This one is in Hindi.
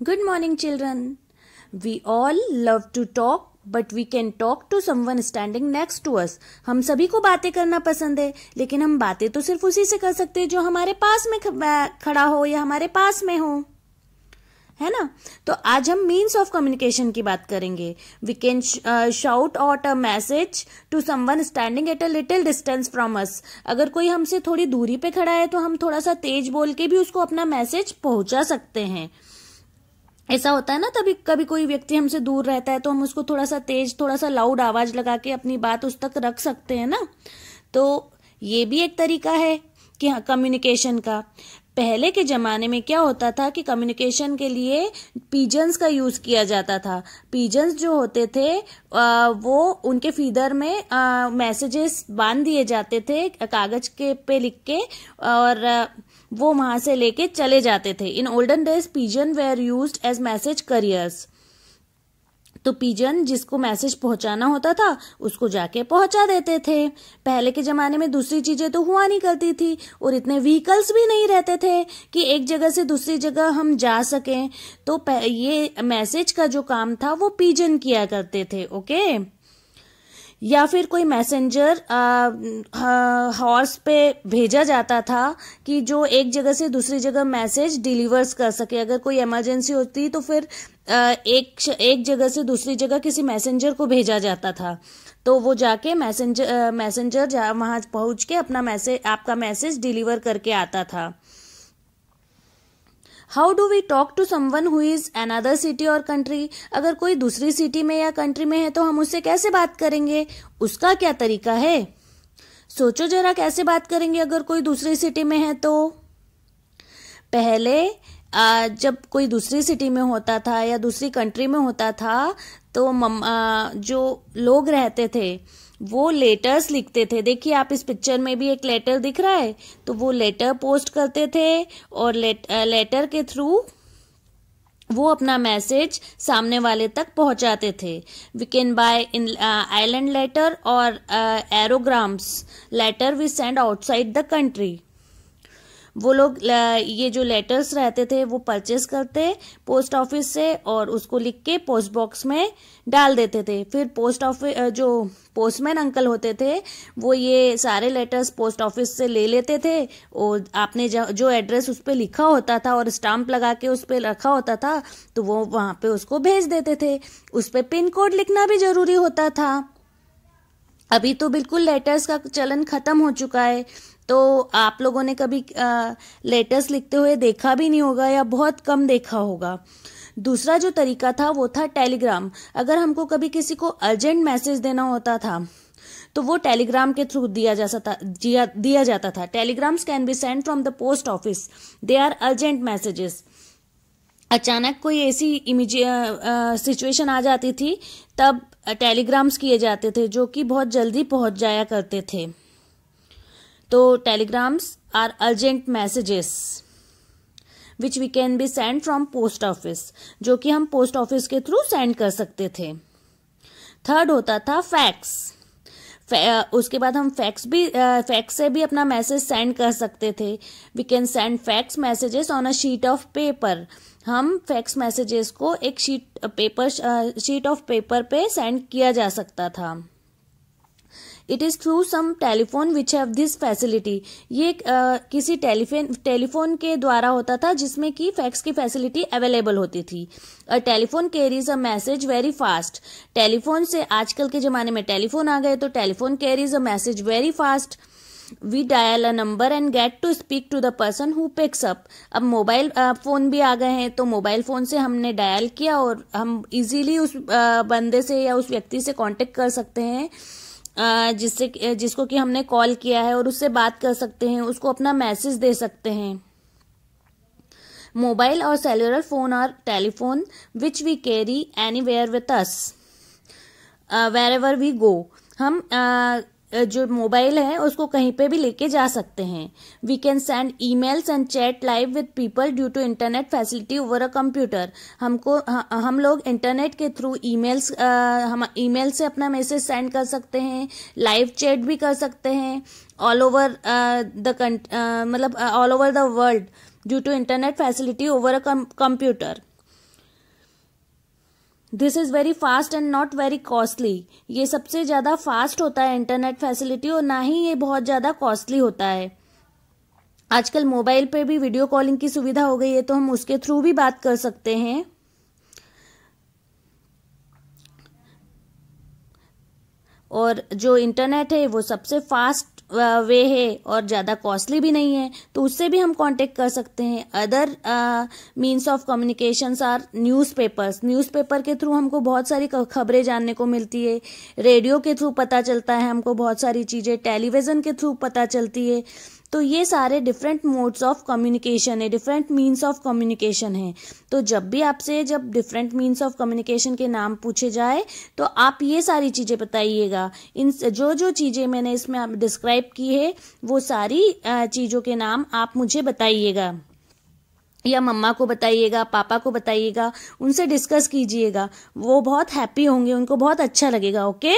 Good morning, children. We all love to talk, but we can talk to someone standing next to us. हम सभी को बातें करना पसंद है लेकिन हम बातें तो सिर्फ़ उसी से कर सकते हैं जो हमारे पास में खड़ा हो या हमारे पास में हो। है ना? तो आज हम मीन्स ऑफ़ कम्युनिकेशन की बात करेंगे। We can shout out a message to someone standing at a little distance from us अगर कोई हमसे थोड़ी दूरी पे खड़ा है तो हम थोड़ा सा तेज बोल के भी उसको अपना मैसेज पहुँचा सकते हैं। ऐसा होता है ना तभी कभी कोई व्यक्ति हमसे दूर रहता है तो हम उसको थोड़ा सा तेज थोड़ा सा लाउड आवाज़ लगा के अपनी बात उस तक रख सकते हैं ना। तो ये भी एक तरीका है कि हाँ कम्युनिकेशन का। पहले के ज़माने में क्या होता था कि कम्युनिकेशन के लिए पीजन्स का यूज़ किया जाता था। पीजन्स जो होते थे आ, वो उनके फीदर में मैसेजेस बाँध दिए जाते थे कागज़ के पे लिख के और वो वहाँ से लेके चले जाते थे। In olden days pigeon were use as message carriers तो पीजन जिसको मैसेज पहुंचाना होता था, उसको जाके पहुँचा देते थे। पहले के जमाने में दूसरी चीज़ें तो हुआ नहीं करती थी, और इतने व्हीकल्स भी नहीं रहते थे कि एक जगह से दूसरी जगह हम जा सकें। तो ये मैसेज का जो काम था, वो पीजन किया करते थे ओके या फिर कोई मैसेंजर हॉर्स पे भेजा जाता था कि जो एक जगह से दूसरी जगह मैसेज डिलीवर्स कर सके। अगर कोई इमरजेंसी होती तो फिर आ, एक एक जगह से दूसरी जगह किसी मैसेंजर को भेजा जाता था। तो वो जाके मैसेंजर मैसेंजर जा वहाँ पहुँच के अपना मैसेज आपका मैसेज डिलीवर करके आता था। How do we talk to someone who is another city और कंट्री अगर कोई दूसरी सिटी में या कंट्री में है तो हम उससे कैसे बात करेंगे? उसका क्या तरीका है? सोचो जरा कैसे बात करेंगे अगर कोई दूसरी सिटी में है तो। पहले आ, जब कोई दूसरी सिटी में होता था या दूसरी कंट्री में होता था तो जो लोग रहते थे वो लेटर्स लिखते थे। देखिए आप इस पिक्चर में भी एक लेटर दिख रहा है तो वो लेटर पोस्ट करते थे और लेट, लेटर के थ्रू वो अपना मैसेज सामने वाले तक पहुंचाते थे। We can buy inland letter और aerogrammes letter we send outside the country वो लोग ये जो लेटर्स रहते थे, वो परचेस करते पोस्ट ऑफ़िस से और उसको लिख के पोस्ट बॉक्स में डाल देते थे। फिर पोस्ट ऑफ़िस जो पोस्टमैन अंकल होते थे, वो ये सारे लेटर्स पोस्ट ऑफ़िस से ले लेते थे और आपने जो एड्रेस उस पर लिखा होता था और स्टाम्प लगा के उस पर रखा होता था तो वो वहाँ पे उसको भेज देते थे। उस पर पिन कोड लिखना भी ज़रूरी होता था। अभी तो बिल्कुल लेटर्स का चलन खत्म हो चुका है। तो आप लोगों ने कभी आ, लेटर्स लिखते हुए देखा भी नहीं होगा या बहुत कम देखा होगा। दूसरा जो तरीका था वो था टेलीग्राम अगर हमको कभी किसी को अर्जेंट मैसेज देना होता था तो वो टेलीग्राम के थ्रू दिया जा सकता दिया, दिया जाता था। Telegrams can be send from the post office they are urgent messages अचानक कोई ऐसी इमिज सिचुएशन आ जाती थी, तब टेलीग्राम्स किए जाते थे, जो कि बहुत जल्दी पहुँच जाया करते थे। तो telegrams are urgent messages which we can be send from post office जो कि हम पोस्ट ऑफ़िस के थ्रू सेंड कर सकते थे। थर्ड होता था फैक्स उसके बाद हम फैक्स भी फैक्स से भी अपना मैसेज सेंड कर सकते थे। We can send fax messages on a sheet of paper हम फैक्स मैसेजेस को एक sheet paper sheet of paper पे सेंड किया जा सकता था। It is through some telephone which have this facility ये uh, किसी टेलीफोन टेलीफोन के द्वारा होता था जिसमें कि फैक्स की फैसिलिटी अवेलेबल होती थी। Telephone carries a message very fast telephone से आजकल के जमाने में टेलीफोन आ गए तो telephone carries a message very fast we dial a number and get to speak to the person who picks up अब मोबाइल फ़ोन भी आ गए हैं तो मोबाइल फ़ोन से हमने डायल किया और हम इजीली उस बंदे से या उस व्यक्ति से कांटेक्ट कर सकते हैं जिससे जिसको कि हमने कॉल किया है और उससे बात कर सकते हैं उसको अपना मैसेज दे सकते हैं। मोबाइल और सेलुलर फ़ोन और telephone which we carry anywhere with us wherever we go हम uh, जो मोबाइल है, उसको कहीं पे भी लेके जा सकते हैं। We can send emails and chat live with people due to internet facility over a computer हमको हम लोग इंटरनेट के थ्रू ई मेल्स हम मेल से अपना मैसेज सेंड कर सकते हैं लाइव चैट भी कर सकते हैं ऑल ओवर द मतलब all over the world due to internet facility over a computer this is very fast and not very costly ये सबसे ज़्यादा फास्ट होता है इंटरनेट फैसिलिटी और ना ही ये बहुत ज़्यादा कॉस्टली होता है। आजकल मोबाइल पे भी वीडियो कॉलिंग की सुविधा हो गई है तो हम उसके थ्रू भी बात कर सकते हैं। और जो इंटरनेट है वो सबसे फास्ट वे है और ज़्यादा कॉस्टली भी नहीं है तो उससे भी हम कांटेक्ट कर सकते हैं। Other means of communication are newspapers newspaper के थ्रू हमको बहुत सारी खबरें जानने को मिलती है। रेडियो के थ्रू पता चलता है हमको बहुत सारी चीज़ें। टेलीविज़न के थ्रू पता चलती है। तो ये सारे डिफरेंट मोड्स ऑफ़ कम्युनिकेशन है डिफरेंट मीन्स ऑफ़ कम्युनिकेशन है। तो जब भी आपसे, जब डिफरेंट मीन्स ऑफ़ कम्युनिकेशन के नाम पूछे जाए तो आप ये सारी चीज़ें बताइएगा। इन जो जो चीज़ें मैंने इसमें आप डिस्क्राइब की है, वो सारी चीज़ों के नाम आप मुझे बताइएगा। या मम्मा को बताइएगा, पापा को बताइएगा, उनसे डिस्कस कीजिएगा। वो बहुत हैप्पी होंगे, उनको बहुत अच्छा लगेगा ओके